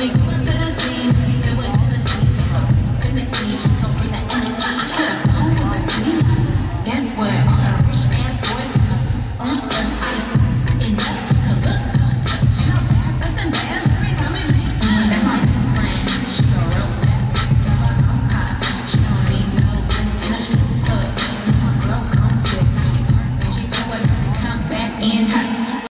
Make